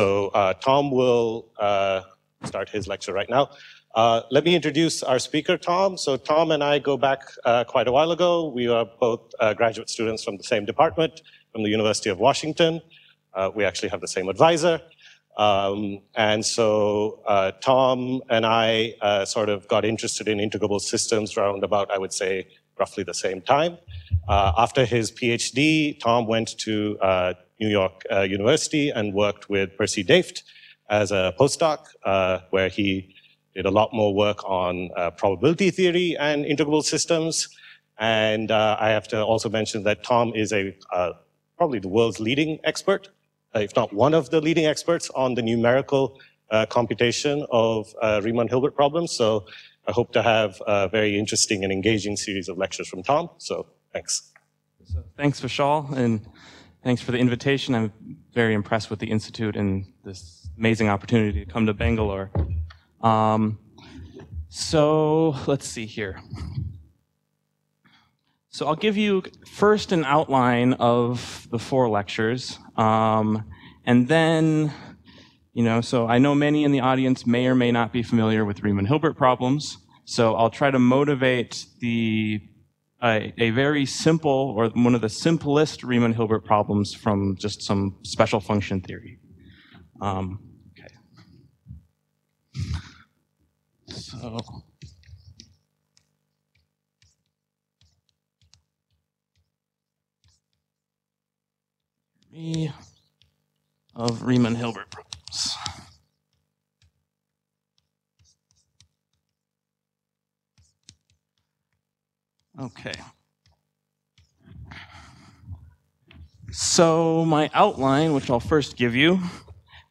So uh, Tom will uh, start his lecture right now. Uh, let me introduce our speaker, Tom. So Tom and I go back uh, quite a while ago. We are both uh, graduate students from the same department from the University of Washington. Uh, we actually have the same advisor. Um, and so Tom and I sort of got interested in integrable systems around about, I would say, roughly the same time. after his PhD, Tom went to New York University and worked with Percy Deift as a postdoc, where he did a lot more work on uh, probability theory and integrable systems. And uh, I have to also mention that Tom is a uh, probably the world's leading expert, uh, if not one of the leading experts on the numerical uh, computation of uh, Riemann-Hilbert problems. So I hope to have a very interesting and engaging series of lectures from Tom. So thanks. So thanks, Vishal, and thanks for the invitation. I'm very impressed with the Institute and this amazing opportunity to come to Bangalore. Um, so let's see here. So I'll give you first an outline of the four lectures, um, and then, you know, so I know many in the audience may or may not be familiar with Riemann-Hilbert problems, so I'll try to motivate the a, a very simple or one of the simplest Riemann-Hilbert problems from just some special function theory. Um, okay. So. Of Riemann Hilbert problems. Okay. So my outline, which I'll first give you,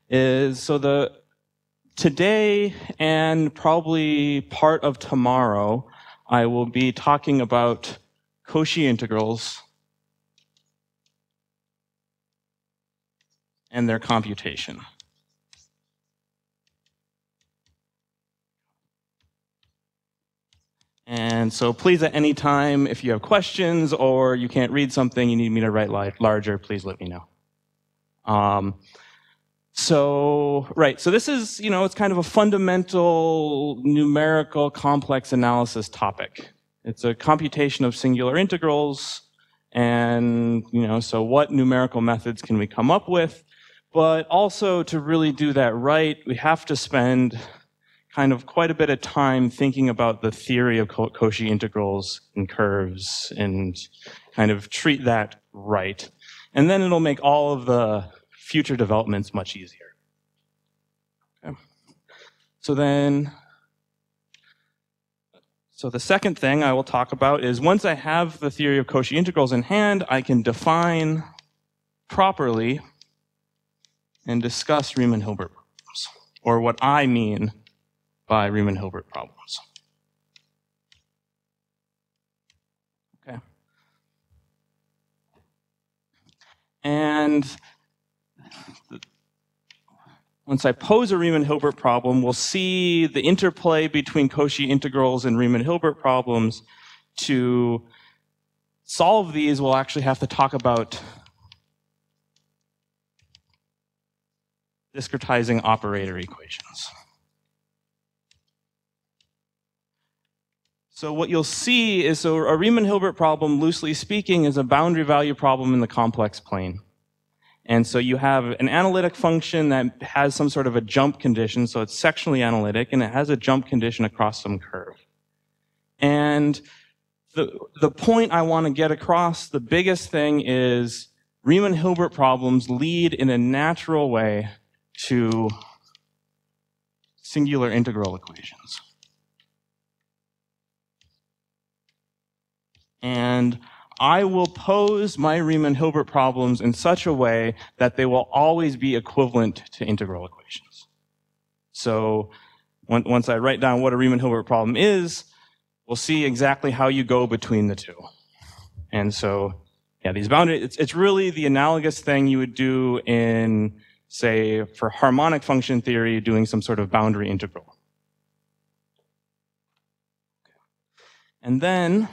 is so the Today and probably part of tomorrow, I will be talking about Cauchy integrals and their computation. And so please at any time, if you have questions or you can't read something, you need me to write larger, please let me know. Um, so, right, so this is, you know, it's kind of a fundamental numerical complex analysis topic. It's a computation of singular integrals, and, you know, so what numerical methods can we come up with? But also to really do that right, we have to spend kind of quite a bit of time thinking about the theory of Cauchy integrals and curves and kind of treat that right. And then it'll make all of the future developments much easier. Okay. So then, so the second thing I will talk about is once I have the theory of Cauchy integrals in hand, I can define properly and discuss Riemann-Hilbert problems, or what I mean by Riemann-Hilbert problems. Okay. And once I pose a Riemann-Hilbert problem, we'll see the interplay between Cauchy integrals and Riemann-Hilbert problems. To solve these, we'll actually have to talk about discretizing operator equations. So what you'll see is so a Riemann-Hilbert problem, loosely speaking, is a boundary value problem in the complex plane. And so you have an analytic function that has some sort of a jump condition, so it's sectionally analytic, and it has a jump condition across some curve. And the, the point I want to get across, the biggest thing is Riemann-Hilbert problems lead in a natural way to singular integral equations. And I will pose my Riemann-Hilbert problems in such a way that they will always be equivalent to integral equations. So once I write down what a Riemann-Hilbert problem is, we'll see exactly how you go between the two. And so, yeah, these boundary, it's, it's really the analogous thing you would do in, say, for harmonic function theory, doing some sort of boundary integral. And then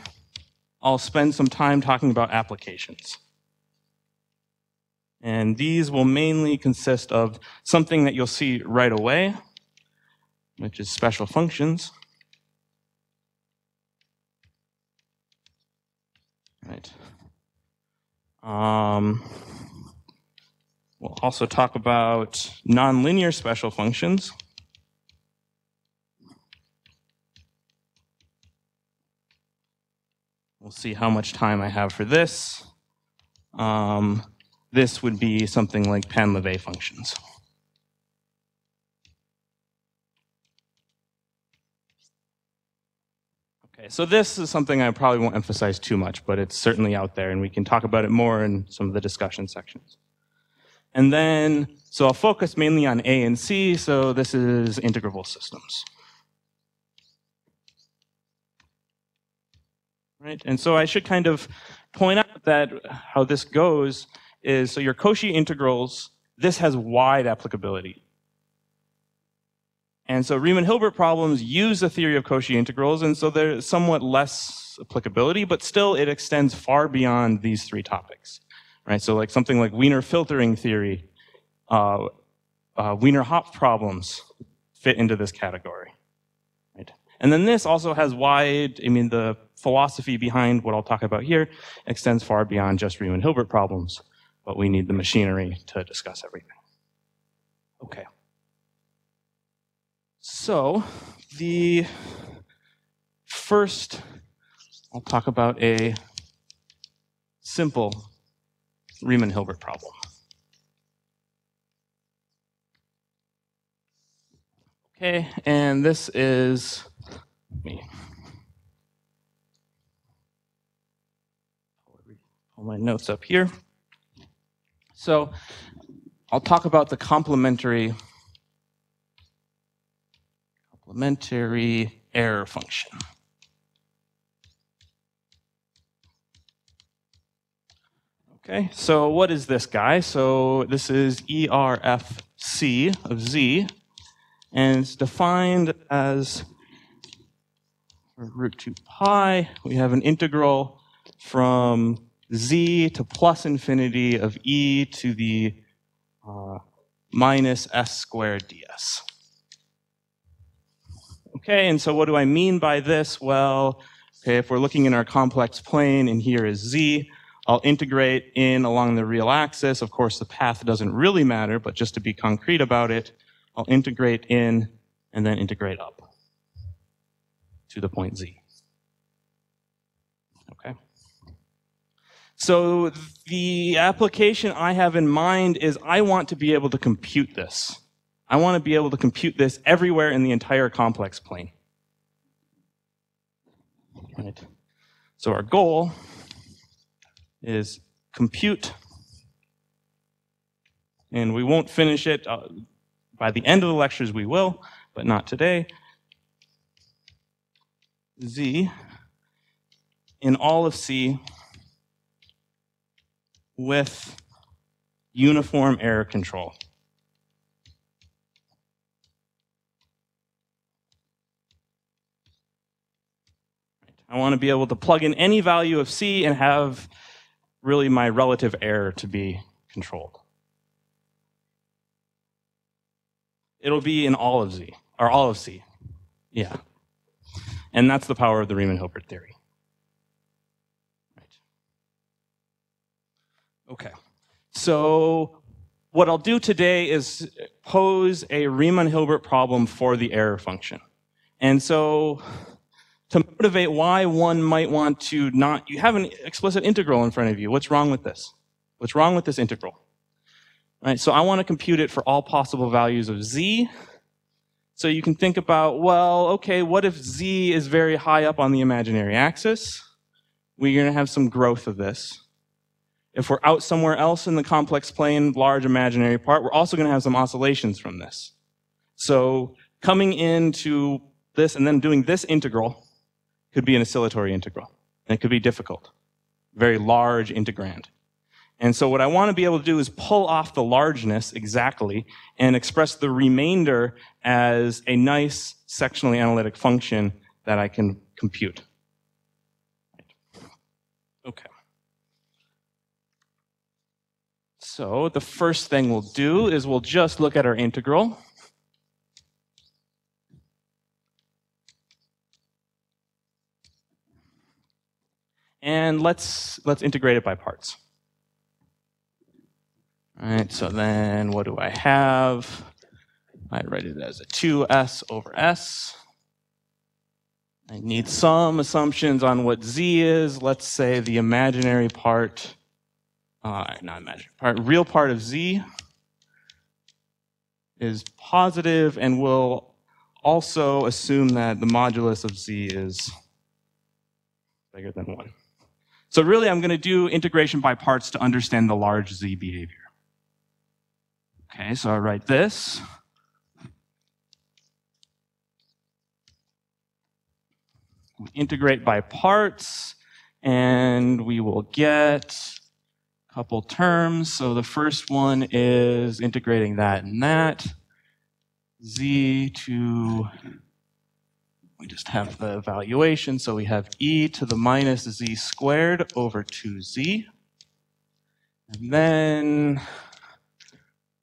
I'll spend some time talking about applications. And these will mainly consist of something that you'll see right away, which is special functions. Right. Um, we'll also talk about nonlinear special functions. We'll see how much time I have for this. Um, this would be something like Painlevé functions. Okay, so this is something I probably won't emphasize too much, but it's certainly out there, and we can talk about it more in some of the discussion sections. And then, so I'll focus mainly on A and C, so this is integrable systems. Right, and so I should kind of point out that how this goes is, so your Cauchy integrals, this has wide applicability. And so Riemann-Hilbert problems use the theory of Cauchy integrals, and so they're somewhat less applicability, but still it extends far beyond these three topics, right? So like something like Wiener filtering theory, uh, uh, Wiener-Hopf problems fit into this category? And then this also has wide, I mean, the philosophy behind what I'll talk about here extends far beyond just Riemann-Hilbert problems, but we need the machinery to discuss everything. Okay. So the first, I'll talk about a simple Riemann-Hilbert problem. Okay, and this is me. Pull my notes up here. So I'll talk about the complementary complementary error function. Okay, so what is this guy? So this is ERFC of Z, and it's defined as root 2 pi. We have an integral from z to plus infinity of e to the uh, minus s squared ds. Okay, and so what do I mean by this? Well, okay, if we're looking in our complex plane and here is z, I'll integrate in along the real axis. Of course, the path doesn't really matter, but just to be concrete about it, I'll integrate in and then integrate up to the point z. Okay. So the application I have in mind is I want to be able to compute this. I want to be able to compute this everywhere in the entire complex plane. Right. So our goal is compute, and we won't finish it. Uh, by the end of the lectures, we will, but not today. Z in all of C with uniform error control. I want to be able to plug in any value of C and have really my relative error to be controlled. It'll be in all of Z, or all of C. Yeah. And that's the power of the Riemann-Hilbert theory. Right. Okay. So what I'll do today is pose a Riemann-Hilbert problem for the error function. And so to motivate why one might want to not, you have an explicit integral in front of you. What's wrong with this? What's wrong with this integral? Right, so I want to compute it for all possible values of z. So you can think about, well, okay, what if z is very high up on the imaginary axis? We're going to have some growth of this. If we're out somewhere else in the complex plane, large imaginary part, we're also going to have some oscillations from this. So coming into this and then doing this integral could be an oscillatory integral. And it could be difficult, very large integrand. And so what I want to be able to do is pull off the largeness exactly and express the remainder as a nice sectionally analytic function that I can compute. Okay. So the first thing we'll do is we'll just look at our integral. And let's, let's integrate it by parts. All right, so then what do I have? I write it as a 2s over s. I need some assumptions on what z is. Let's say the imaginary part, uh, not imaginary part, real part of z is positive, and we'll also assume that the modulus of z is bigger than 1. So really, I'm going to do integration by parts to understand the large z behavior. Okay, so I write this. We integrate by parts, and we will get a couple terms. So the first one is integrating that and that. z to, we just have the evaluation, so we have e to the minus z squared over 2z. And then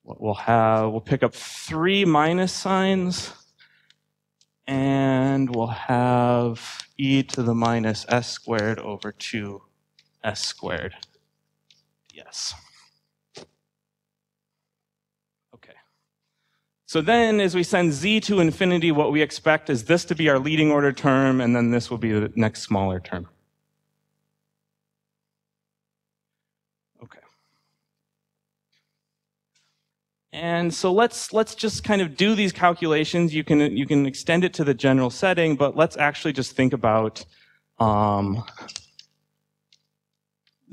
we'll have, we'll pick up three minus signs, and we'll have e to the minus s squared over 2 s squared Yes. Okay. So then as we send z to infinity, what we expect is this to be our leading order term, and then this will be the next smaller term. Okay. And so let's let's just kind of do these calculations. You can you can extend it to the general setting, but let's actually just think about um,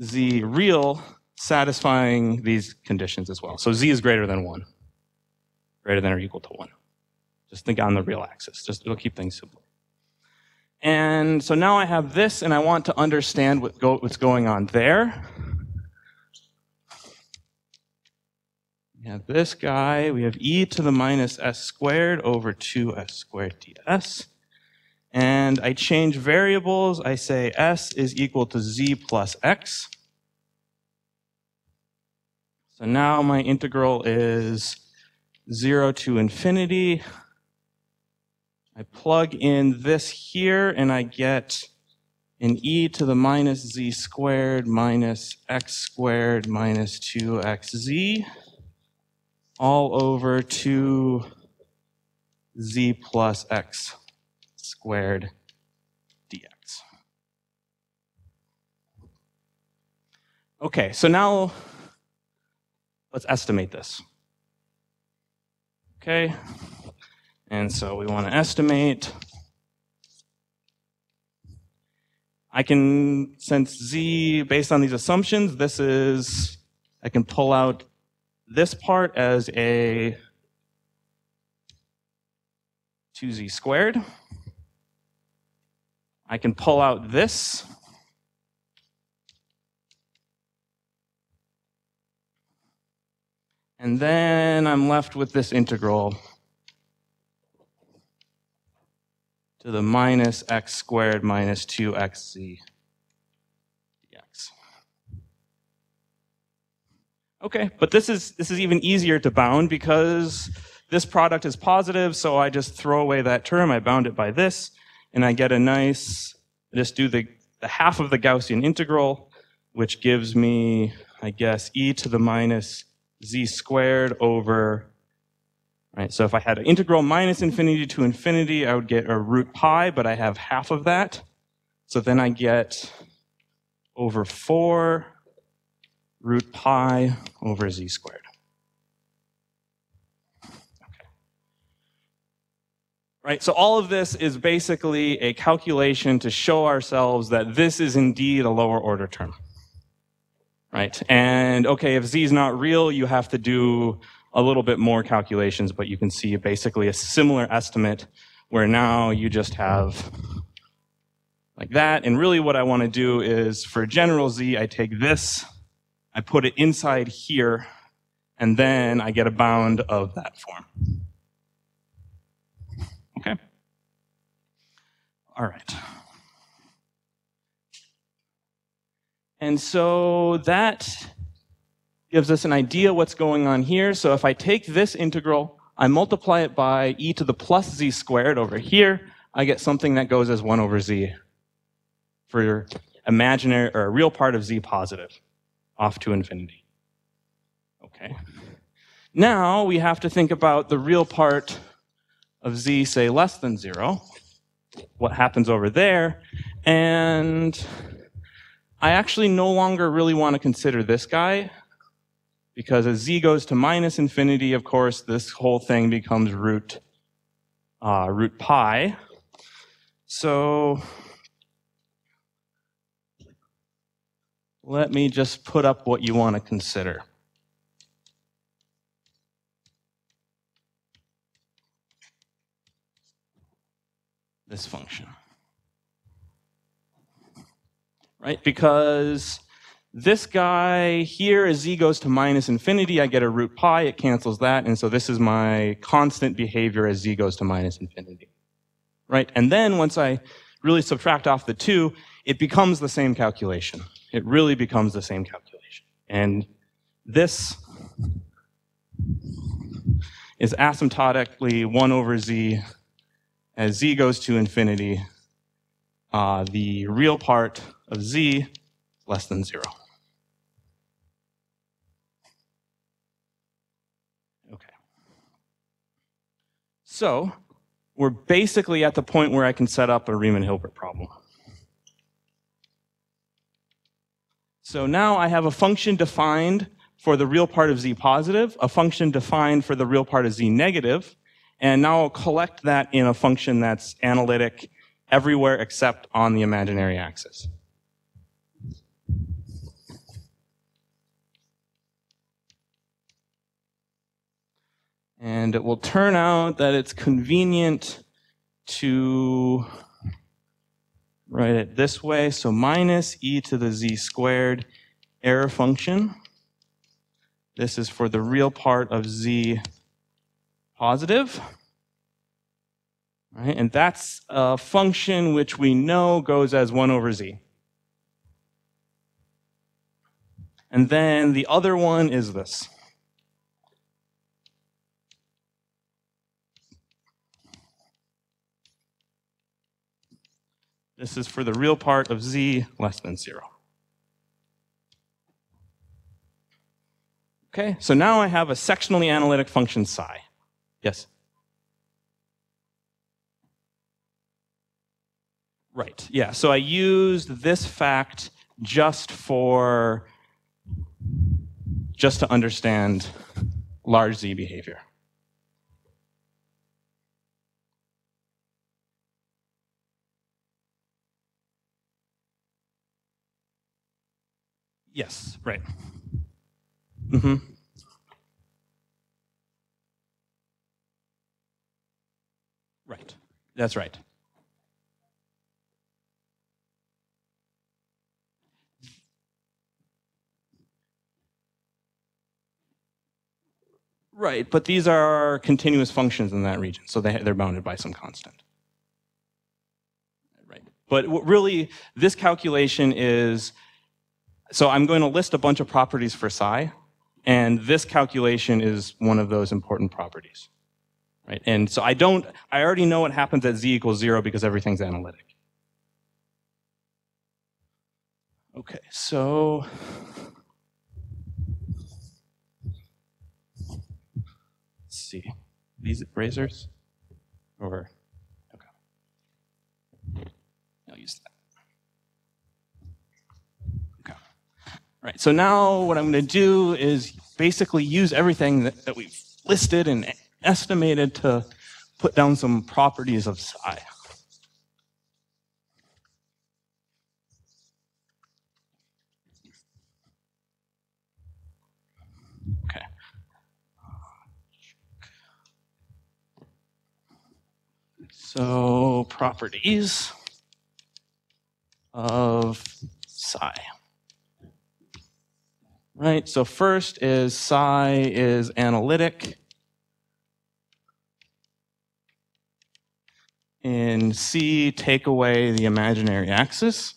z real satisfying these conditions as well. So z is greater than one, greater than or equal to one. Just think on the real axis. Just it'll keep things simple. And so now I have this, and I want to understand what go, what's going on there. We have this guy. We have e to the minus s squared over 2s squared ds. And I change variables. I say s is equal to z plus x. So now my integral is 0 to infinity. I plug in this here, and I get an e to the minus z squared minus x squared minus 2xz all over 2 z plus x squared dx. Okay, so now let's estimate this. Okay, and so we want to estimate. I can, since z, based on these assumptions, this is, I can pull out this part as a 2z squared. I can pull out this. And then I'm left with this integral to the minus x squared minus 2xz Okay, but this is, this is even easier to bound because this product is positive, so I just throw away that term, I bound it by this, and I get a nice, I just do the, the half of the Gaussian integral, which gives me, I guess, e to the minus z squared over, right, so if I had an integral minus infinity to infinity, I would get a root pi, but I have half of that. So then I get over 4 root pi over z squared. Okay. Right, so all of this is basically a calculation to show ourselves that this is indeed a lower order term. Right, and okay, if z is not real, you have to do a little bit more calculations, but you can see basically a similar estimate where now you just have like that. And really what I want to do is for general z, I take this I put it inside here, and then I get a bound of that form. Okay? All right. And so that gives us an idea what's going on here. So if I take this integral, I multiply it by e to the plus z squared over here, I get something that goes as 1 over z for your imaginary or a real part of z positive off to infinity. Okay. Now we have to think about the real part of z, say, less than 0, what happens over there, and I actually no longer really want to consider this guy because as z goes to minus infinity, of course, this whole thing becomes root, uh, root pi. So let me just put up what you want to consider. This function. Right? Because this guy here, as z goes to minus infinity, I get a root pi, it cancels that, and so this is my constant behavior as z goes to minus infinity. Right? And then once I really subtract off the two, it becomes the same calculation. It really becomes the same calculation. And this is asymptotically 1 over z as z goes to infinity. Uh, the real part of z less than 0. Okay. So we're basically at the point where I can set up a Riemann-Hilbert problem. So now I have a function defined for the real part of z positive, a function defined for the real part of z negative, and now I'll collect that in a function that's analytic everywhere except on the imaginary axis. And it will turn out that it's convenient to write it this way. So minus e to the z squared error function. This is for the real part of z positive. Right? And that's a function which we know goes as 1 over z. And then the other one is this. This is for the real part of z less than 0. Okay, so now I have a sectionally analytic function psi. Yes? Right, yeah. So I used this fact just for, just to understand large z behavior. Yes, right. Mm-hmm. Right. That's right. Right, but these are continuous functions in that region, so they, they're bounded by some constant. Right. But really, this calculation is so I'm going to list a bunch of properties for psi, and this calculation is one of those important properties. Right? And so I don't, I already know what happens at z equals zero because everything's analytic. Okay, so let's see. These razors? Or okay. I'll use that. Right, so now what I'm going to do is basically use everything that, that we've listed and estimated to put down some properties of psi. Okay. So properties of psi right? So first is psi is analytic. In C, take away the imaginary axis.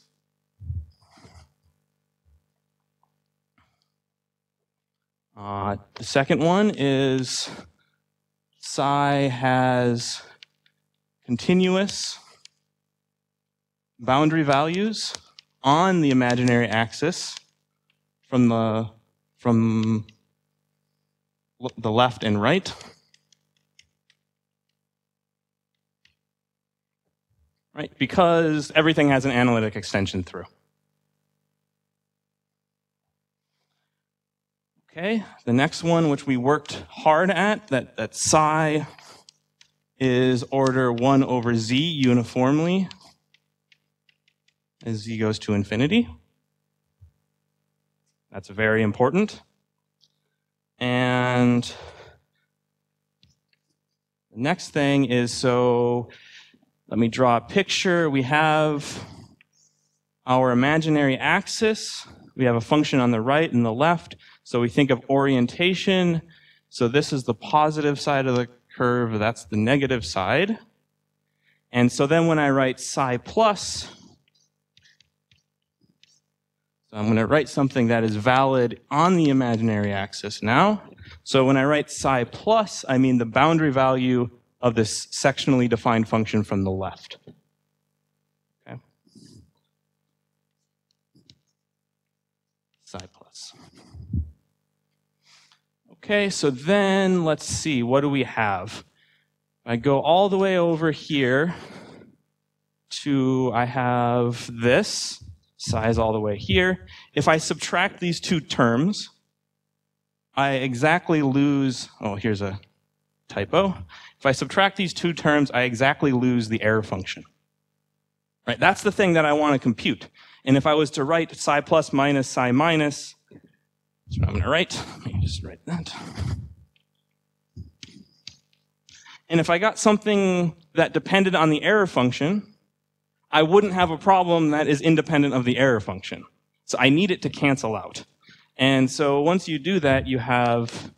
Uh, the second one is psi has continuous boundary values on the imaginary axis from the from the left and right. Right, because everything has an analytic extension through. Okay, the next one, which we worked hard at, that, that psi is order 1 over z uniformly as z goes to infinity. That's very important. And the next thing is so let me draw a picture. We have our imaginary axis. We have a function on the right and the left. So we think of orientation. So this is the positive side of the curve. That's the negative side. And so then when I write psi plus, I'm going to write something that is valid on the imaginary axis now. So when I write psi plus, I mean the boundary value of this sectionally defined function from the left. Okay. Psi plus. Okay, so then let's see, what do we have? I go all the way over here to, I have this, size all the way here. If I subtract these two terms, I exactly lose, oh, here's a typo. If I subtract these two terms, I exactly lose the error function. Right? That's the thing that I want to compute. And if I was to write psi plus minus psi minus, that's what I'm going to write. Let me just write that. And if I got something that depended on the error function, I wouldn't have a problem that is independent of the error function. So I need it to cancel out. And so once you do that, you have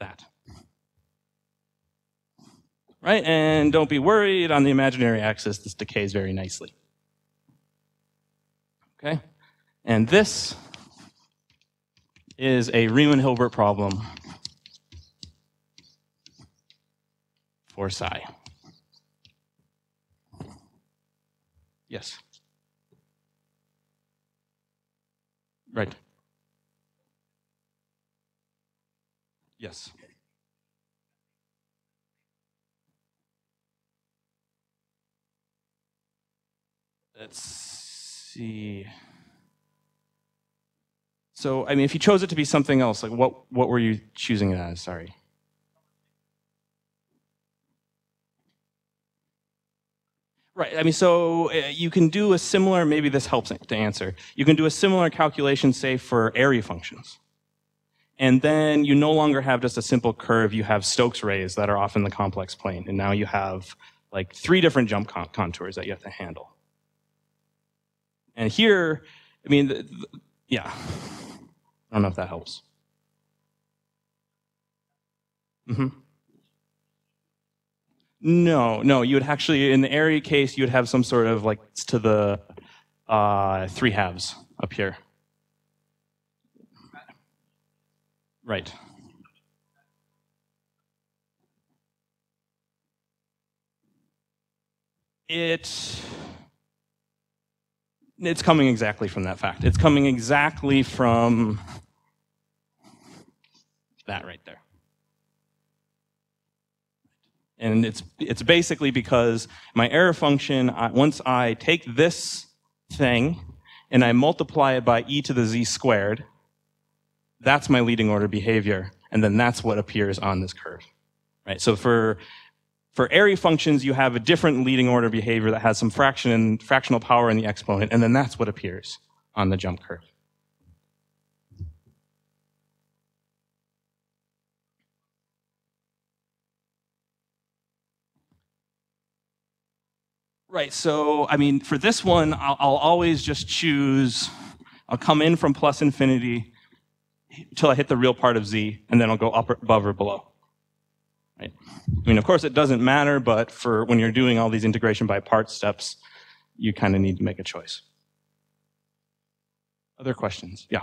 that right? And don't be worried, on the imaginary axis, this decays very nicely. Okay? And this is a Riemann-Hilbert problem for psi. Yes? Right. Yes. Let's see. So, I mean, if you chose it to be something else, like what, what were you choosing it as? Sorry. Right. I mean, so uh, you can do a similar, maybe this helps to answer. You can do a similar calculation, say, for Airy functions. And then you no longer have just a simple curve. You have Stokes rays that are off in the complex plane. And now you have like three different jump con contours that you have to handle. And here, I mean, the, the, yeah, I don't know if that helps. Mm-hmm. No, no, you would actually, in the Airy case, you would have some sort of like to the uh, three halves up here. Right. It it's coming exactly from that fact. It's coming exactly from that right there. And it's, it's basically because my error function, once I take this thing and I multiply it by e to the z squared, that's my leading order behavior. And then that's what appears on this curve. Right? So for for Airy functions, you have a different leading order behavior that has some fraction and fractional power in the exponent, and then that's what appears on the jump curve. Right, so I mean, for this one, I'll, I'll, always just choose, I'll come in from plus infinity until I hit the real part of z, and then I'll go up, above or below. Right? I mean, of course, it doesn't matter, but for when you're doing all these integration by parts steps, you kind of need to make a choice. Other questions? Yeah.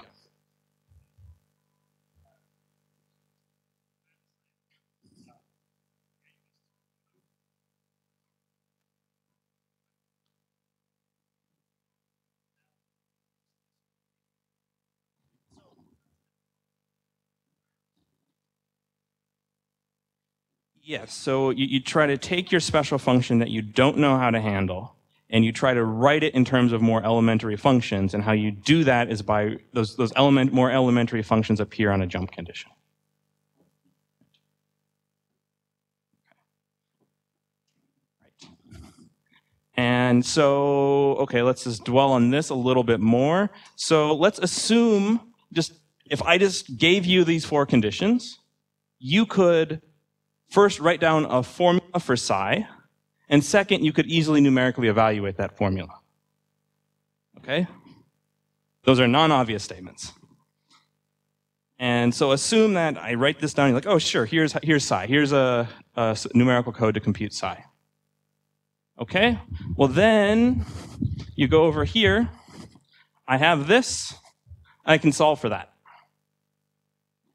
Yes. So you, you try to take your special function that you don't know how to handle and you try to write it in terms of more elementary functions. And how you do that is by those, those element, more elementary functions appear on a jump condition. And so, okay, let's just dwell on this a little bit more. So let's assume just if I just gave you these four conditions, you could first write down a formula for psi, and second, you could easily numerically evaluate that formula. Okay? Those are non-obvious statements. And so assume that I write this down, you're like, oh, sure, here's, here's psi. Here's a, a numerical code to compute psi. Okay? Well, then you go over here. I have this. I can solve for that.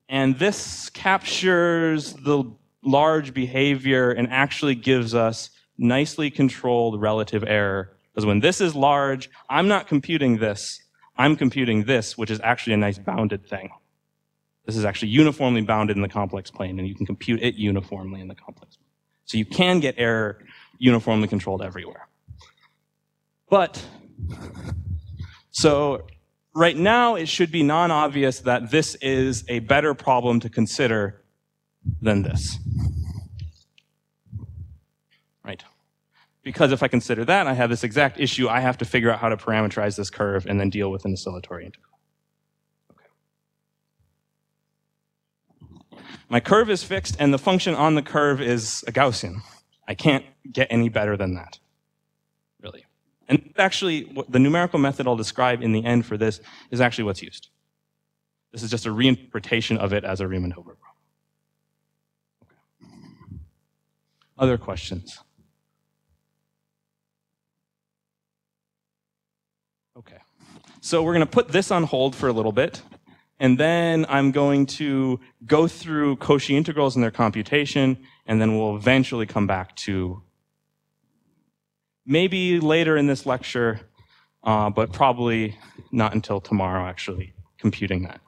And this captures the large behavior and actually gives us nicely controlled relative error. Because when this is large, I'm not computing this. I'm computing this, which is actually a nice bounded thing. This is actually uniformly bounded in the complex plane, and you can compute it uniformly in the complex plane. So you can get error uniformly controlled everywhere. But, so right now it should be non-obvious that this is a better problem to consider than this. Right? Because if I consider that, I have this exact issue. I have to figure out how to parameterize this curve and then deal with an oscillatory integral. My curve is fixed, and the function on the curve is a Gaussian. I can't get any better than that, really. And actually, the numerical method I'll describe in the end for this is actually what's used. This is just a reinterpretation of it as a Riemann-Hilbert problem. Other questions? Okay. So we're going to put this on hold for a little bit. And then I'm going to go through Cauchy integrals and their computation, and then we'll eventually come back to maybe later in this lecture, uh, but probably not until tomorrow, actually, computing that,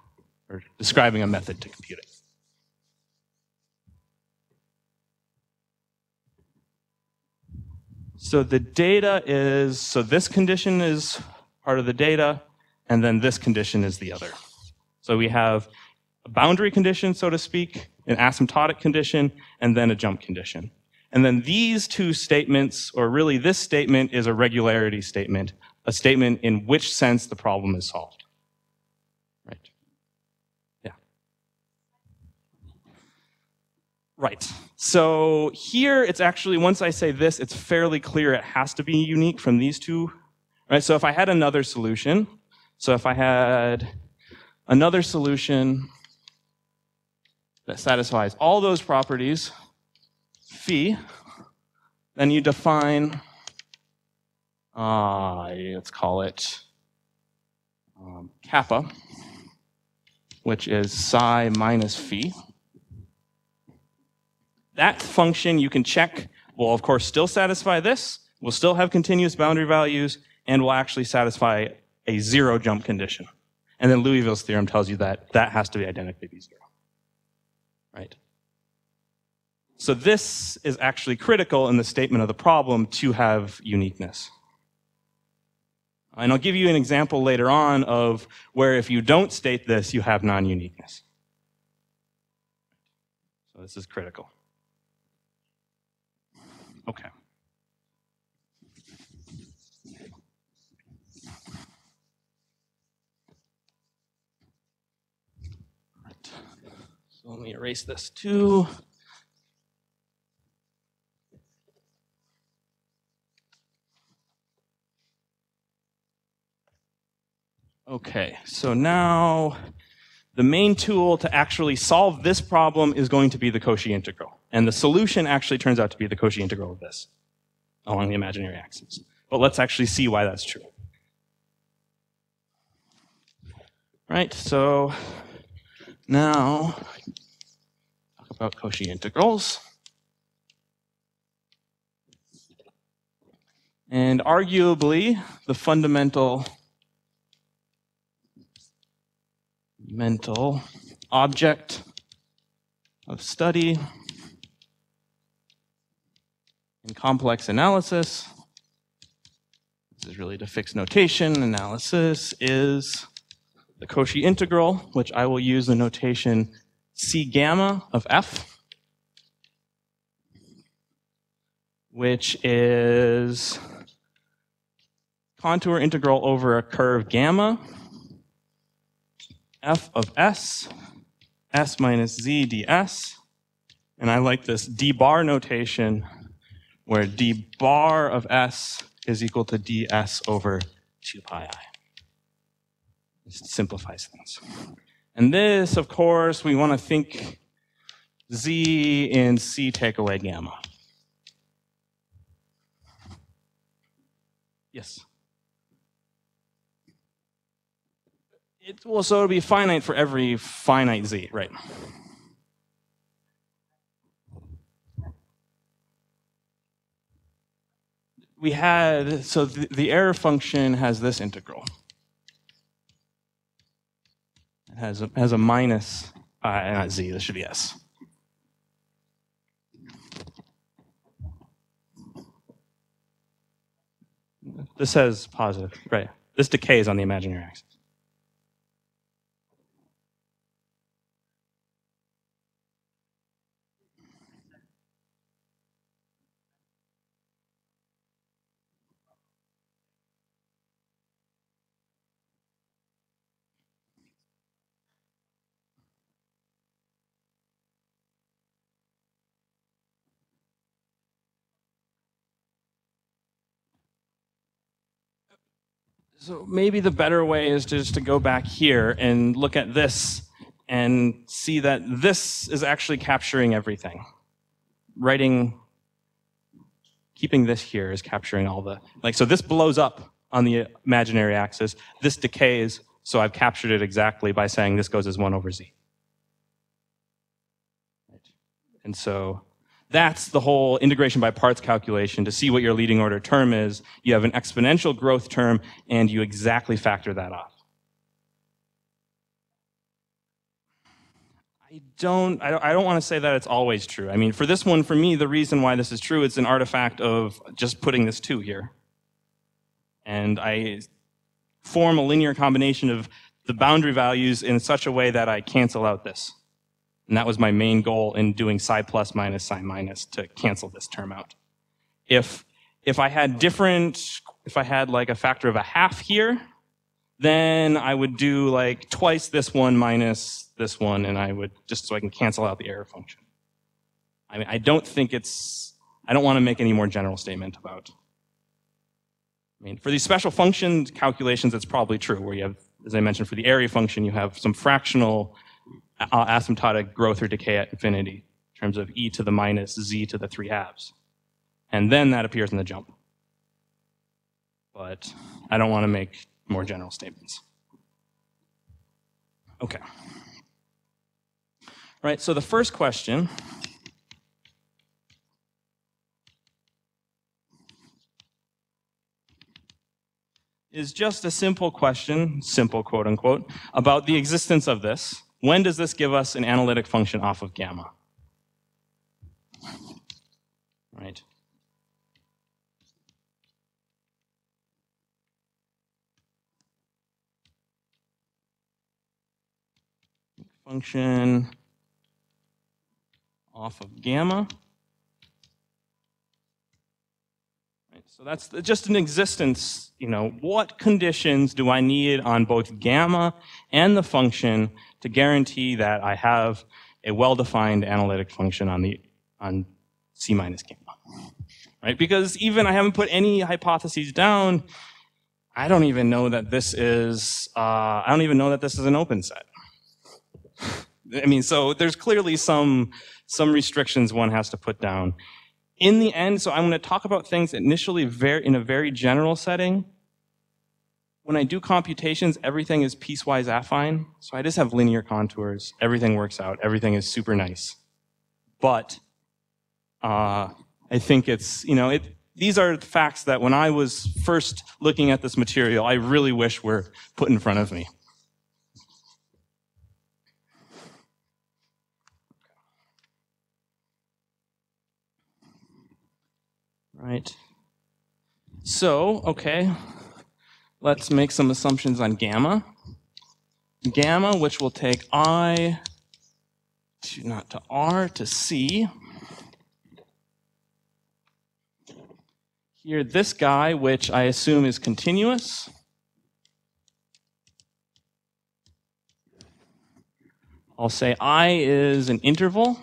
or describing a method to compute it. So the data is, so this condition is part of the data, and then this condition is the other. So we have a boundary condition, so to speak, an asymptotic condition, and then a jump condition. And then these two statements, or really this statement is a regularity statement, a statement in which sense the problem is solved. Right. Yeah. Right. So here it's actually, once I say this, it's fairly clear it has to be unique from these two. Right. So if I had another solution, so if I had another solution that satisfies all those properties, phi, then you define, uh, let's call it um, kappa, which is psi minus phi. That function you can check will, of course, still satisfy this, will still have continuous boundary values, and will actually satisfy a zero jump condition. And then Liouville's theorem tells you that that has to be identically zero. Right? So this is actually critical in the statement of the problem to have uniqueness. And I'll give you an example later on of where if you don't state this, you have non-uniqueness. So this is critical. Okay. So let me erase this too. Okay, so now the main tool to actually solve this problem is going to be the Cauchy integral. And the solution actually turns out to be the Cauchy integral of this along the imaginary axis. But let's actually see why that's true. Right, so now, talk about Cauchy integrals. And arguably, the fundamental mental object of study complex analysis. This is really to fix notation. Analysis is the Cauchy integral, which I will use the notation C gamma of f, which is contour integral over a curve gamma, f of s, s minus z ds. And I like this d bar notation where d bar of s is equal to ds over 2 pi i. This simplifies things. And this, of course, we want to think z in c take away gamma. Yes? It, well, so it'll be finite for every finite z, right? We had, so the, the, error function has this integral. It has a, has a minus, uh, not z, this should be s. This says positive, right. This decays on the imaginary axis. So maybe the better way is just to go back here and look at this and see that this is actually capturing everything. Writing, keeping this here is capturing all the, like, so this blows up on the imaginary axis. This decays, so I've captured it exactly by saying this goes as 1 over z. And so that's the whole integration by parts calculation to see what your leading order term is. You have an exponential growth term and you exactly factor that off. I don't, I don't, want to say that it's always true. I mean, for this one, for me, the reason why this is true, it's an artifact of just putting this two here. And I form a linear combination of the boundary values in such a way that I cancel out this. And that was my main goal in doing psi plus minus psi minus to cancel this term out. If, if I had different, if I had like a factor of a half here, then I would do like twice this one minus this one, and I would, just so I can cancel out the error function. I mean, I don't think it's, I don't want to make any more general statement about. I mean, for these special function calculations, it's probably true, where you have, as I mentioned, for the Airy function, you have some fractional asymptotic growth or decay at infinity in terms of e to the minus z to the 3 halves. And then that appears in the jump. But I don't want to make more general statements. Okay. Right, so the first question is just a simple question, simple quote unquote, about the existence of this when does this give us an analytic function off of gamma? Right. Function off of gamma. Right, so that's just an existence, you know, what conditions do I need on both gamma and the function to guarantee that I have a well-defined analytic function on the on C minus gamma. Right? Because even I haven't put any hypotheses down, I don't even know that this is uh, I don't even know that this is an open set. I mean, so there's clearly some some restrictions one has to put down. In the end, so I'm going to talk about things initially very in a very general setting, when I do computations, everything is piecewise affine. So I just have linear contours. Everything works out. Everything is super nice. But uh, I think it's, you know, it, these are facts that when I was first looking at this material, I really wish were put in front of me. Right. So, okay, let's make some assumptions on gamma. Gamma, which will take I to not to R to C. Here, this guy, which I assume is continuous. I'll say I is an interval.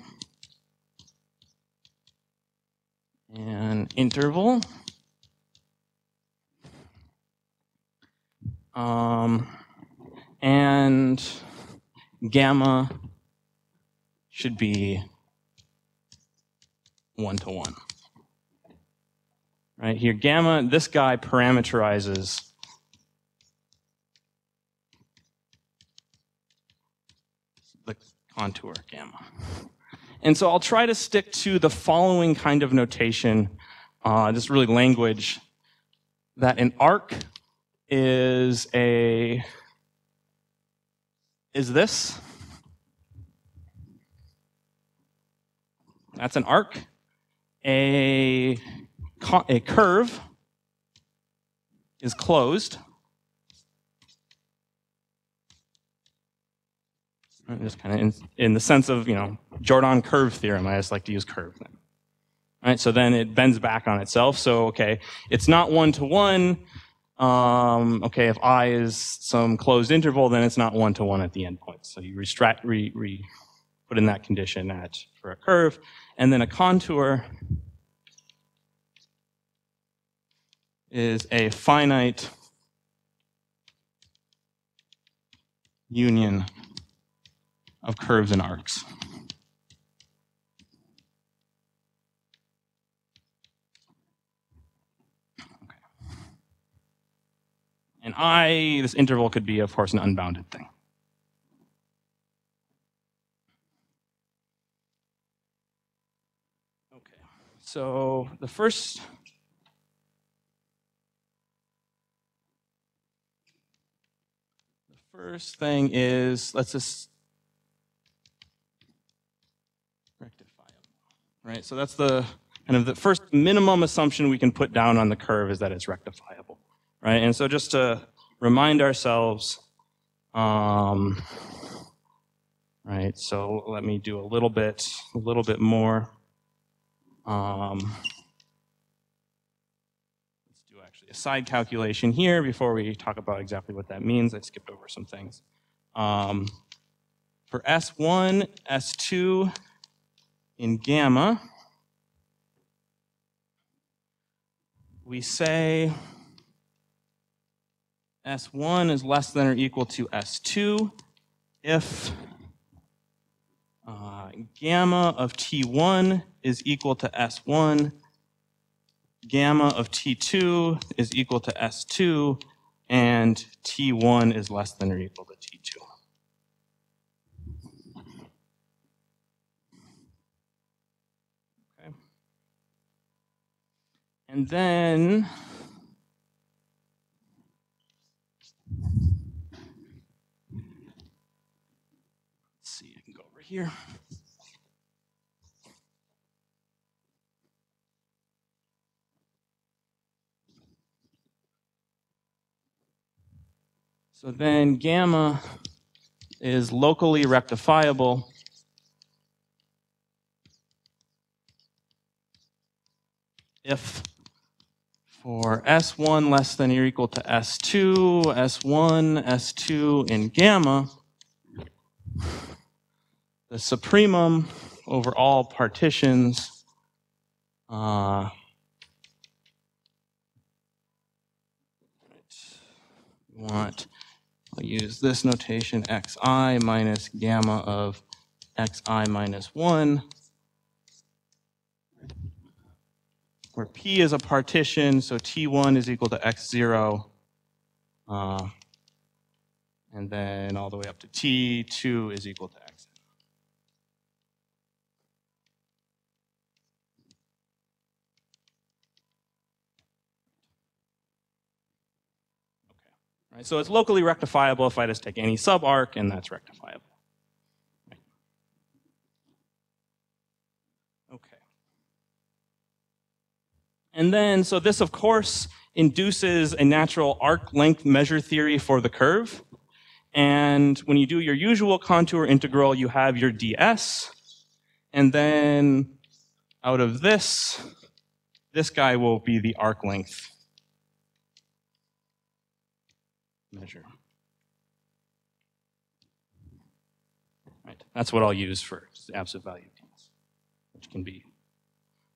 An interval. Um, and gamma should be one to one. Right here, gamma, this guy parameterizes the contour gamma. And so I'll try to stick to the following kind of notation, uh, just really language, that an arc is a is this. That's an arc. A, a curve is closed. Just kind of in, in, the sense of, you know, Jordan curve theorem, I just like to use curve. Then. All right, so then it bends back on itself. So, okay, it's not one to one. Um, okay, if I is some closed interval, then it's not one to one at the endpoint. So you re, re, put in that condition at for a curve, and then a contour is a finite union of curves and arcs. And I, this interval could be, of course, an unbounded thing. Okay, so the first the first thing is let's just rectify it. Right, so that's the kind of the first minimum assumption we can put down on the curve is that it's rectifiable right? And so just to remind ourselves, um, right? So let me do a little bit, a little bit more. Um, let's do actually a side calculation here before we talk about exactly what that means. I skipped over some things. Um, for S1, S2 in gamma, we say S1 is less than or equal to S2 if uh, gamma of T1 is equal to S1, gamma of T2 is equal to S2, and T1 is less than or equal to T2. Okay. And then here. So then gamma is locally rectifiable if for S1 less than or equal to S2, S1, S2 in gamma, the supremum over all partitions. Uh, want, I'll use this notation xi minus gamma of xi minus 1, where P is a partition, so T1 is equal to x0, uh, and then all the way up to T2 is equal to Right? So it's locally rectifiable if I just take any subarc, and that's rectifiable. Right? Okay. And then, so this, of course, induces a natural arc length measure theory for the curve. And when you do your usual contour integral, you have your ds. And then out of this, this guy will be the arc length measure. Right. That's what I'll use for absolute value of which can be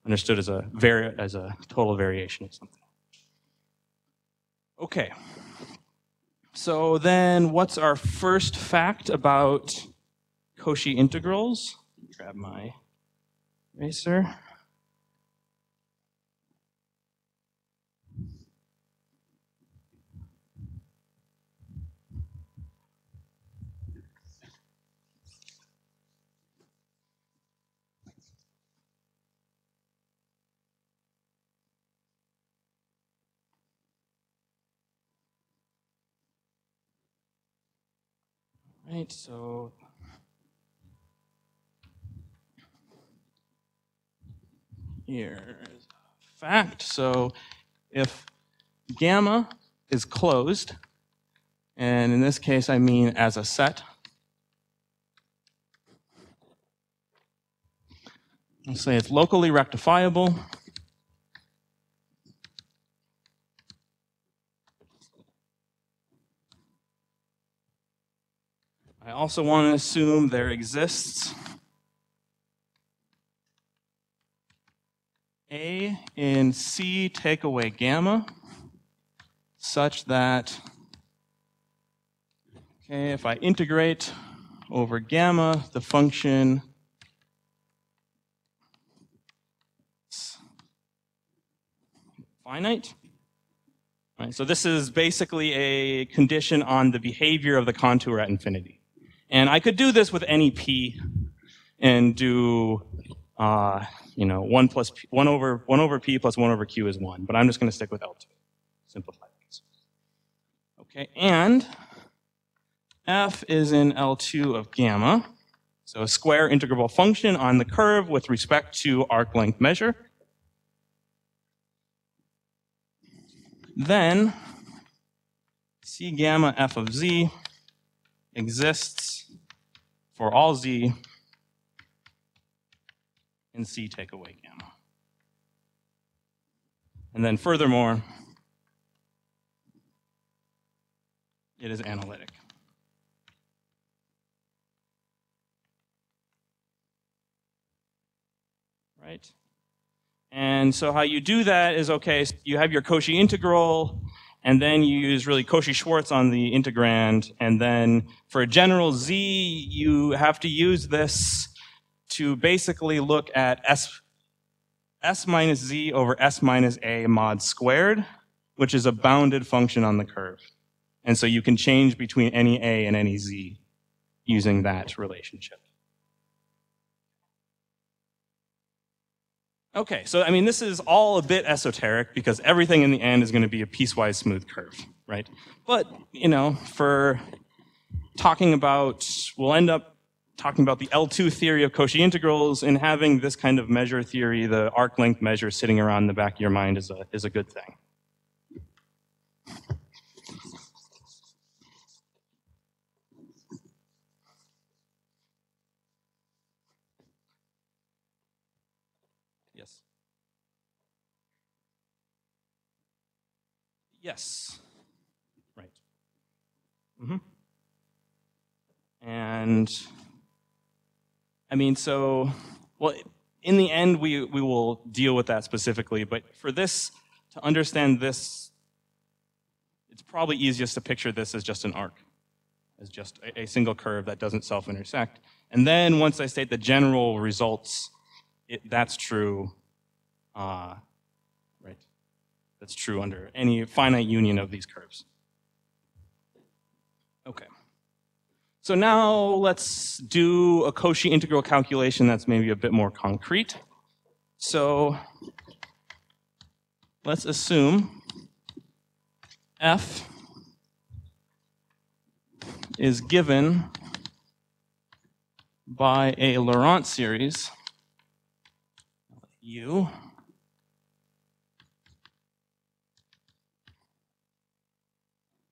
understood as a vari- as a total variation of something. Okay. So then what's our first fact about Cauchy integrals? Grab my eraser. Right, so here's a fact. So if gamma is closed, and in this case I mean as a set, let's say it's locally rectifiable. Also want to assume there exists A in C take away gamma such that, okay, if I integrate over gamma, the function finite. So this is basically a condition on the behavior of the contour at infinity. And I could do this with any p and do, uh, you know, 1 plus p, 1 over 1 over p plus 1 over q is 1. But I'm just going to stick with L2. Simplify things. Okay, and f is in L2 of gamma. So a square integrable function on the curve with respect to arc length measure. Then C gamma f of z exists for all z in C take away gamma. And then furthermore, it is analytic. Right? And so how you do that is, okay, so you have your Cauchy integral, and then you use really Cauchy-Schwarz on the integrand, and then for a general z, you have to use this to basically look at s, s minus z over s minus a mod squared, which is a bounded function on the curve. And so you can change between any a and any z using that relationship. Okay, so I mean, this is all a bit esoteric because everything in the end is going to be a piecewise smooth curve, right? But, you know, for talking about, we'll end up talking about the L2 theory of Cauchy integrals and having this kind of measure theory, the arc length measure sitting around in the back of your mind is a, is a good thing. Yes. Right. Mm-hmm. And I mean, so, well, in the end, we, we will deal with that specifically, but for this, to understand this, it's probably easiest to picture this as just an arc, as just a, a single curve that doesn't self intersect. And then once I state the general results, it, that's true, uh? That's true under any finite union of these curves. Okay. So now let's do a Cauchy integral calculation that's maybe a bit more concrete. So let's assume f is given by a Laurent series u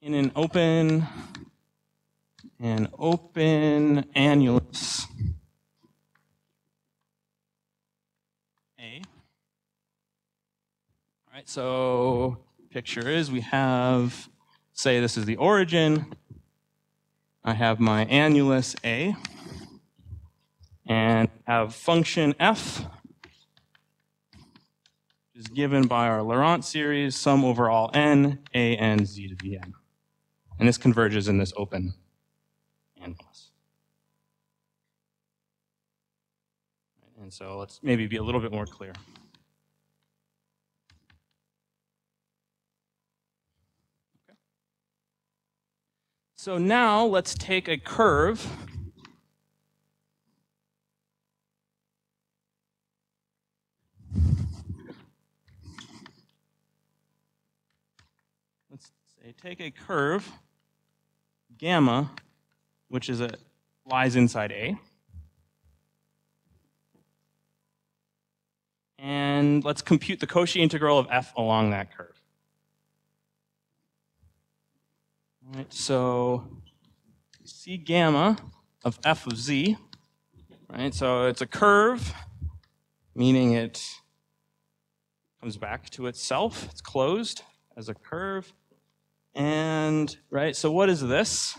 in an open an open annulus A. All right, so picture is we have, say this is the origin. I have my annulus A and have function f is given by our Laurent series, sum over all n, a n, z to the n. And this converges in this open. And so let's maybe be a little bit more clear. So now let's take a curve let's say take a curve gamma which is a lies inside A and let's compute the Cauchy integral of f along that curve. All right, so C gamma of f of z, right? So it's a curve, meaning it comes back to itself. It's closed as a curve. And, right, so what is this?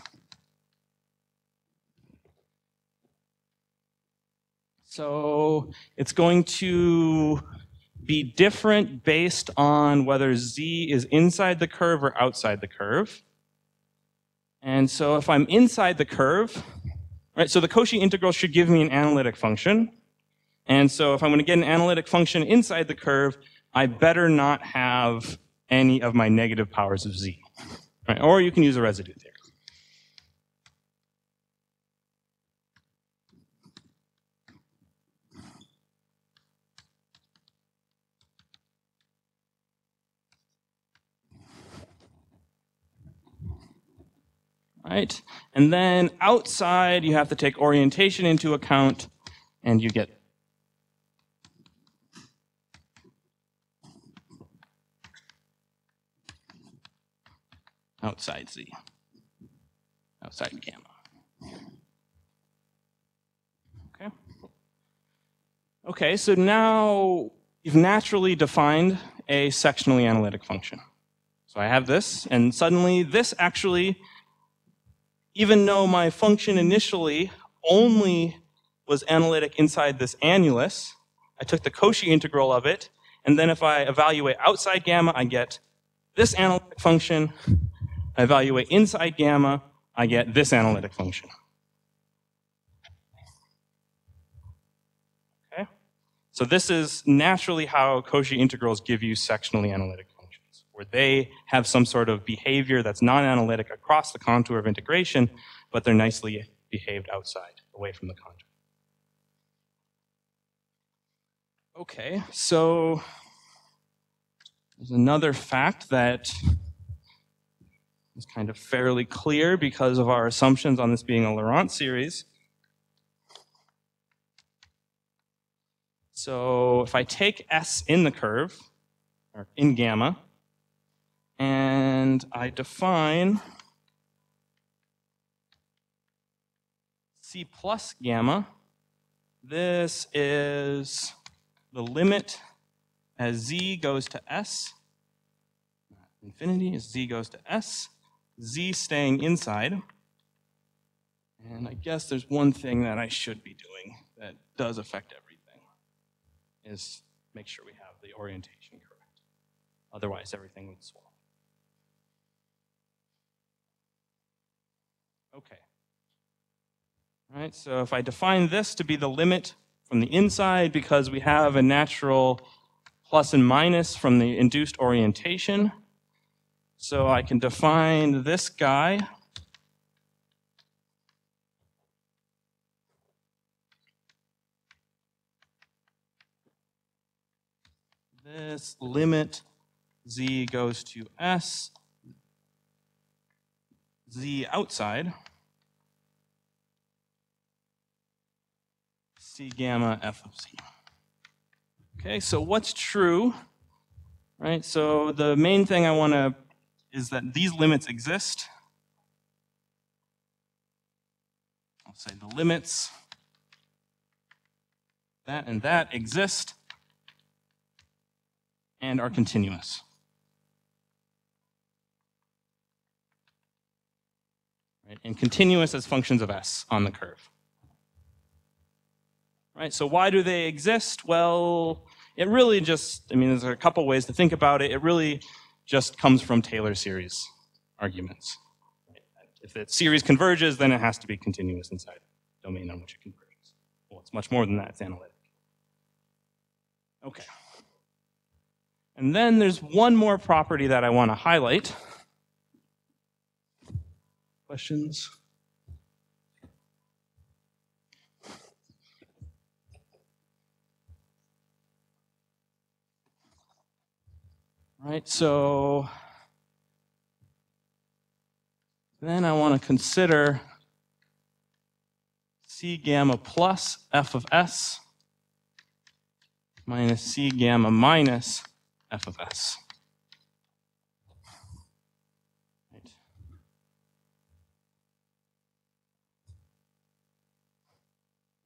So it's going to be different based on whether z is inside the curve or outside the curve. And so if I'm inside the curve, right, so the Cauchy integral should give me an analytic function. And so if I'm going to get an analytic function inside the curve, I better not have any of my negative powers of z. Right? Or you can use a residue theory. right? And then outside, you have to take orientation into account, and you get outside Z, outside gamma. Okay. Okay, so now you've naturally defined a sectionally analytic function. So I have this, and suddenly this actually even though my function initially only was analytic inside this annulus, I took the Cauchy integral of it, and then if I evaluate outside gamma, I get this analytic function. I evaluate inside gamma, I get this analytic function. Okay? So this is naturally how Cauchy integrals give you sectionally analytic functions, where they have some sort of behavior that's non-analytic across the contour of integration, but they're nicely behaved outside, away from the contour. Okay, so there's another fact that is kind of fairly clear because of our assumptions on this being a Laurent series. So if I take S in the curve, or in gamma, and I define C plus gamma. This is the limit as z goes to s, infinity as z goes to s, z staying inside. And I guess there's one thing that I should be doing that does affect everything, is make sure we have the orientation correct. Otherwise, everything would swap. Okay. All right, so if I define this to be the limit from the inside because we have a natural plus and minus from the induced orientation, so I can define this guy this limit z goes to s z outside, C gamma f of z. Okay, so what's true? Right, so the main thing I want to is that these limits exist. I'll say the limits that and that exist and are continuous. Right? And continuous as functions of s on the curve. Right? So why do they exist? Well, it really just, I mean, there's a couple ways to think about it. It really just comes from Taylor series arguments. If the series converges, then it has to be continuous inside the domain on which it converges. Well, it's much more than that, it's analytic. Okay. And then there's one more property that I want to highlight. Questions? Right, so then I want to consider C gamma plus f of s minus C gamma minus f of s. Right.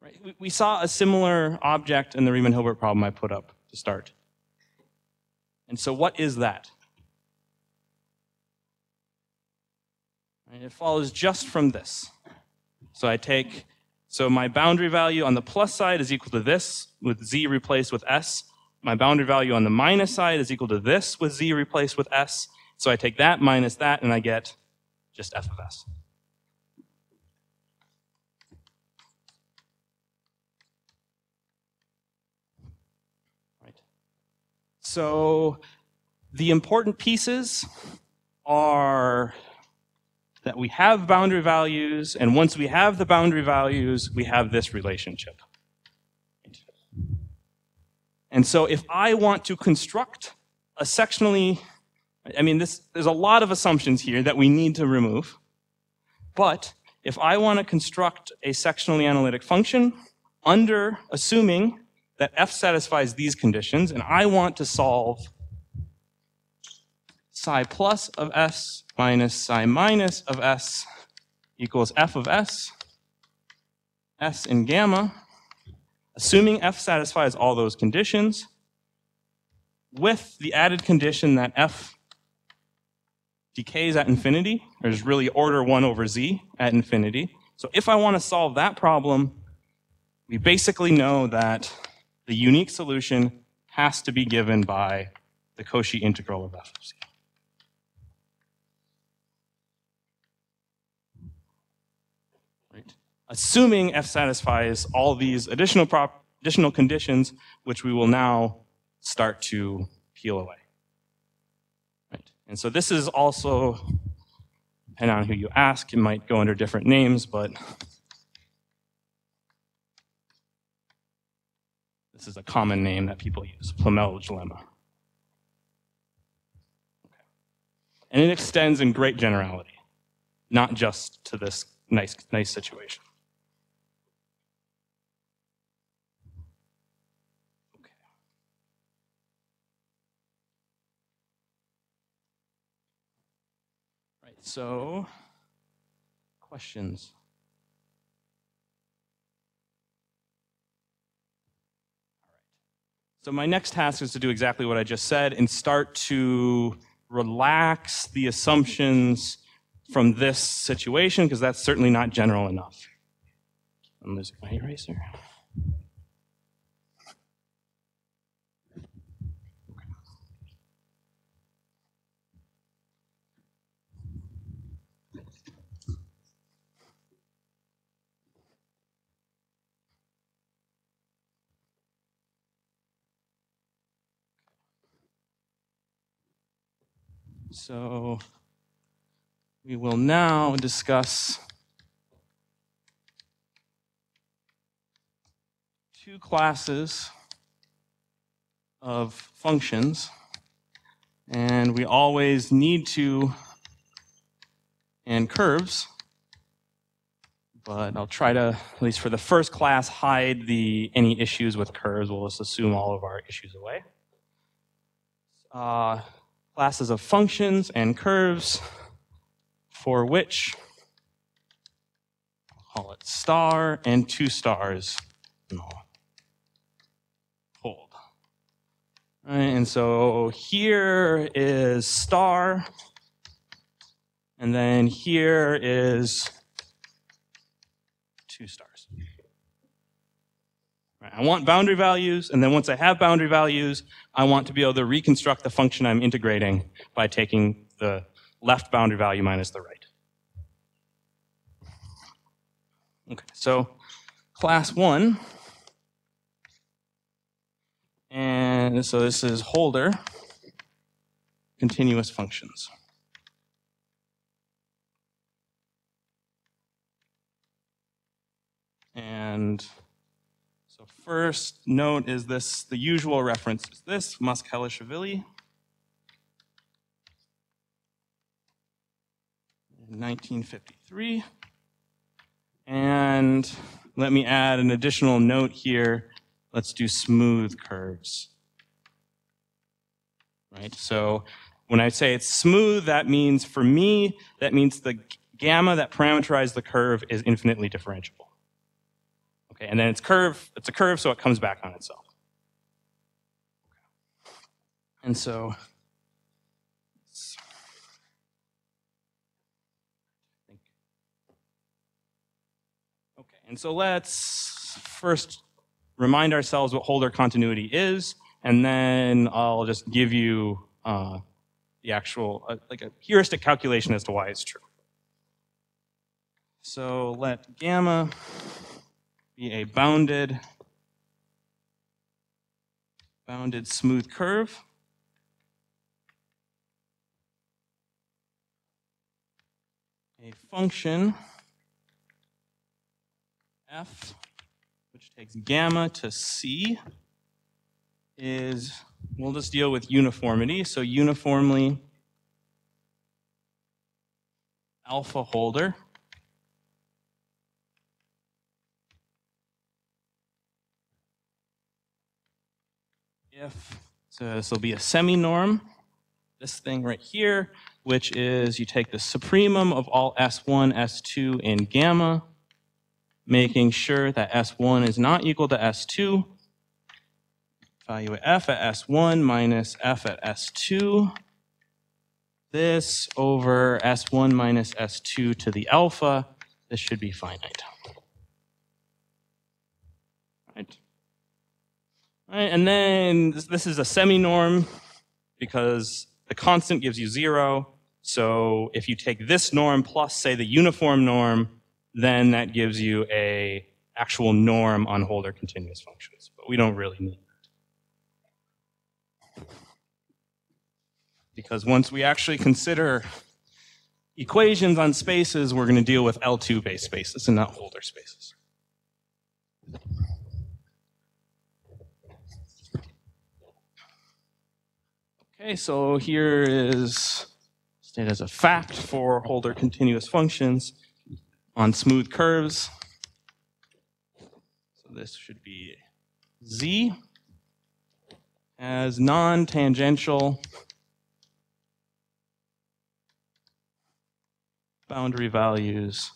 Right, we, we saw a similar object in the Riemann-Hilbert problem I put up to start. And so what is that? Right, it follows just from this. So I take, so my boundary value on the plus side is equal to this with z replaced with s. My boundary value on the minus side is equal to this with z replaced with s. So I take that minus that and I get just f of s. So the important pieces are that we have boundary values, and once we have the boundary values, we have this relationship. And so if I want to construct a sectionally, I mean, this, there's a lot of assumptions here that we need to remove. But if I want to construct a sectionally analytic function under assuming that f satisfies these conditions, and I want to solve psi plus of s minus psi minus of s equals f of s, s in gamma, assuming f satisfies all those conditions, with the added condition that f decays at infinity, or is really order 1 over z at infinity. So if I want to solve that problem, we basically know that the unique solution has to be given by the Cauchy integral of f of z. assuming f satisfies all these additional, prop, additional conditions, which we will now start to peel away. Right. And so this is also, depending on who you ask, it might go under different names, but this is a common name that people use, Plemelj's lemma. And it extends in great generality, not just to this nice, nice situation. Right. So, questions? So my next task is to do exactly what I just said and start to relax the assumptions from this situation because that's certainly not general enough. I'm losing my eraser. So we will now discuss two classes of functions. And we always need to, and curves, but I'll try to, at least for the first class, hide the any issues with curves. We'll just assume all of our issues away. Uh, classes of functions and curves for which I'll call it star and two stars no, hold. All right, and so here is star, and then here is two stars. I want boundary values, and then once I have boundary values, I want to be able to reconstruct the function I'm integrating by taking the left boundary value minus the right. Okay, so class one, and so this is Holder continuous functions. And first note is this, the usual reference is this, Muskhelishvili. 1953. And let me add an additional note here. Let's do smooth curves. Right? So when I say it's smooth, that means for me, that means the gamma that parameterizes the curve is infinitely differentiable. Okay, and then it's curve, it's a curve, so it comes back on itself. And so Okay, and so let's first remind ourselves what Holder continuity is, and then I'll just give you uh, the actual, uh, like a heuristic calculation as to why it's true. So let gamma be a bounded, bounded smooth curve. A function f, which takes gamma to c, is, we'll just deal with uniformity. So uniformly alpha Holder if, so this will be a semi-norm, this thing right here, which is you take the supremum of all S1, S2 in gamma, making sure that S1 is not equal to S2. Value F at S1 minus F at S2. This over S1 minus S2 to the alpha, this should be finite. Right. Right, and then this, this is a semi-norm because the constant gives you zero. So if you take this norm plus, say, the uniform norm, then that gives you a actual norm on Holder continuous functions. But we don't really need that. Because once we actually consider equations on spaces, we're going to deal with L2 based spaces and not Holder spaces. Okay, so here is stated as a fact for Holder continuous functions on smooth curves. So this should be z as non-tangential boundary values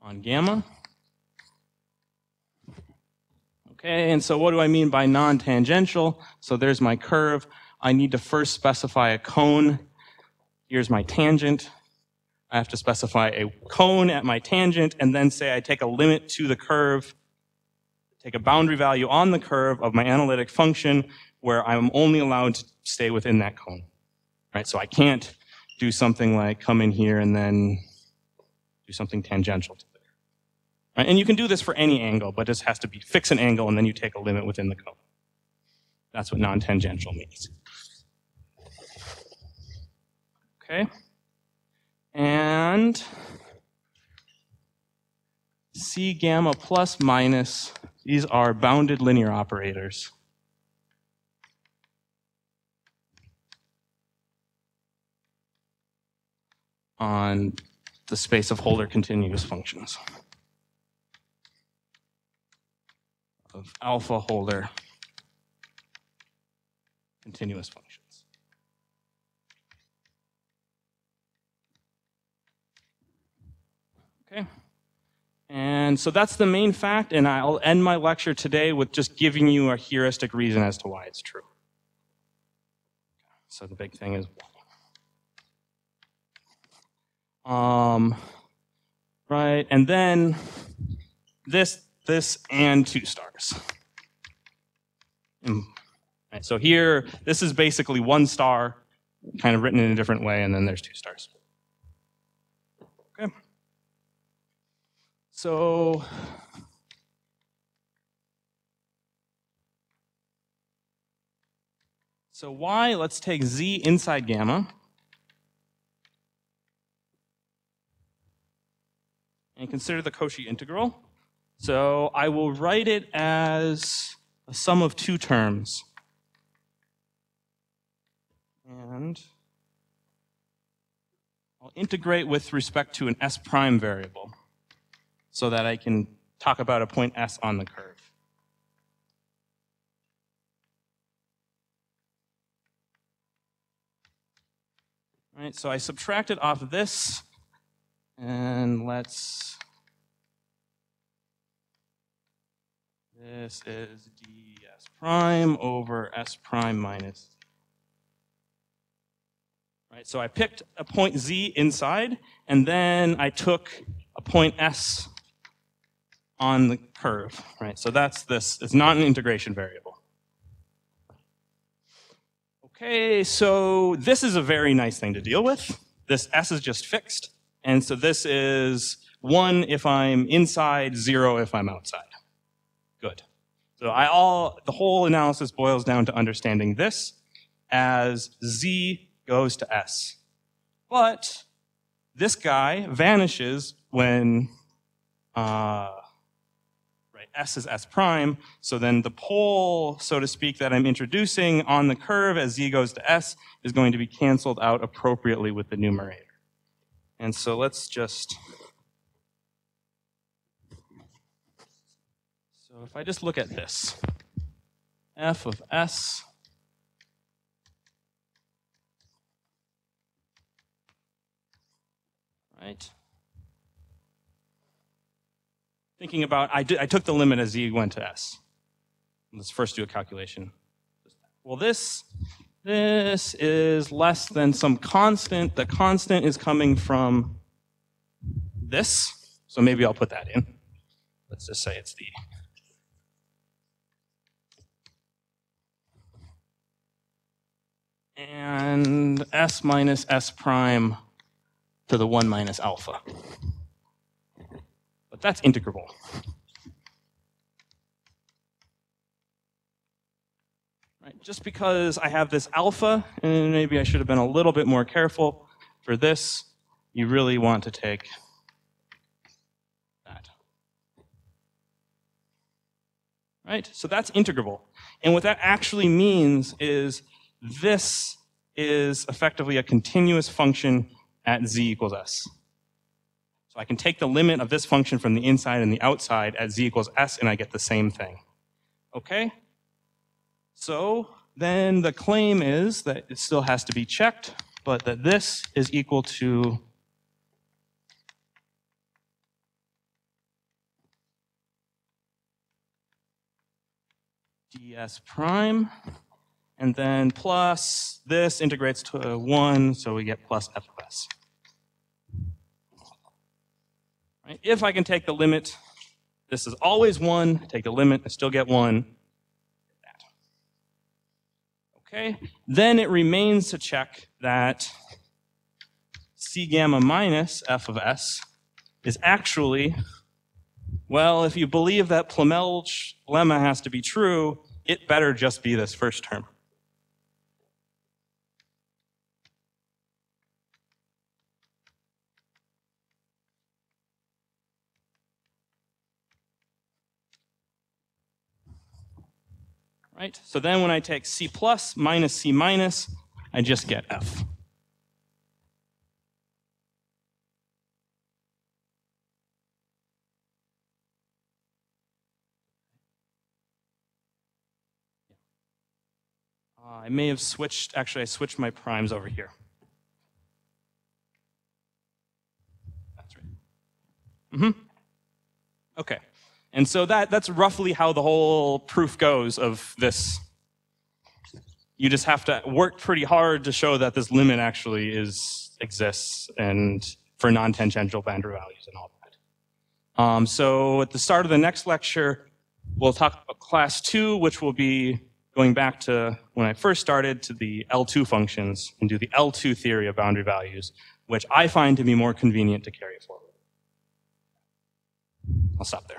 on gamma. Okay, and so what do I mean by non-tangential? So there's my curve. I need to first specify a cone. Here's my tangent. I have to specify a cone at my tangent and then say I take a limit to the curve, take a boundary value on the curve of my analytic function where I'm only allowed to stay within that cone. Right, so I can't do something like come in here and then do something tangential to Right? And you can do this for any angle, but just has to be fix an angle and then you take a limit within the cone. That's what non-tangential means. Okay. And C gamma plus minus, these are bounded linear operators. on the space of Holder continuous functions. Of alpha Holder continuous functions. Okay. And so that's the main fact, and I'll end my lecture today with just giving you a heuristic reason as to why it's true. So the big thing is um, right, and then this, this, and two stars. Mm, so here, this is basically one star, kind of written in a different way, and then there's two stars. Okay. So So y, let's take z inside gamma. And consider the Cauchy integral. So I will write it as a sum of two terms. And I'll integrate with respect to an s prime variable so that I can talk about a point s on the curve. All right, so I subtracted off of this, and let's, this is ds prime over s prime minus. Right, so I picked a point z inside, and then I took a point s on the curve, right? So that's this, it's not an integration variable. Okay, so this is a very nice thing to deal with. This s is just fixed. And so this is 1 if I'm inside, 0 if I'm outside. Good. So I all, the whole analysis boils down to understanding this as z goes to s. But this guy vanishes when uh, right, s is s prime. So then the pole, so to speak, that I'm introducing on the curve as z goes to s is going to be canceled out appropriately with the numerator. And so let's just, if I just look at this, f of s right? thinking about, I, did, I took the limit as z went to s. Let's first do a calculation. Well, this, this is less than some constant. The constant is coming from this. So maybe I'll put that in. Let's just say it's the and s minus s prime to the 1 minus alpha but that's integrable. Right, just because I have this alpha, and maybe I should have been a little bit more careful for this, you really want to take that. Right, so that's integrable. And what that actually means is this is effectively a continuous function at z equals s. So I can take the limit of this function from the inside and the outside at z equals s, and I get the same thing. Okay? So then the claim is that it still has to be checked, but that this is equal to ds prime, and then plus this integrates to 1, so we get plus f of s. Right? If I can take the limit, this is always 1, take the limit, I still get 1. Okay, then it remains to check that C gamma minus f of s is actually, well, if you believe that Plemelj's lemma has to be true, it better just be this first term. Right? So then when I take C plus minus C minus, I just get F. Uh, I may have switched, actually, I switched my primes over here. That's right. Mm-hmm. Okay. And so that, that's roughly how the whole proof goes of this. You just have to work pretty hard to show that this limit actually is exists and for non-tangential boundary values and all that. Um, so at the start of the next lecture, we'll talk about class two, which will be going back to when I first started to the L2 functions and do the L2 theory of boundary values, which I find to be more convenient to carry forward. I'll stop there.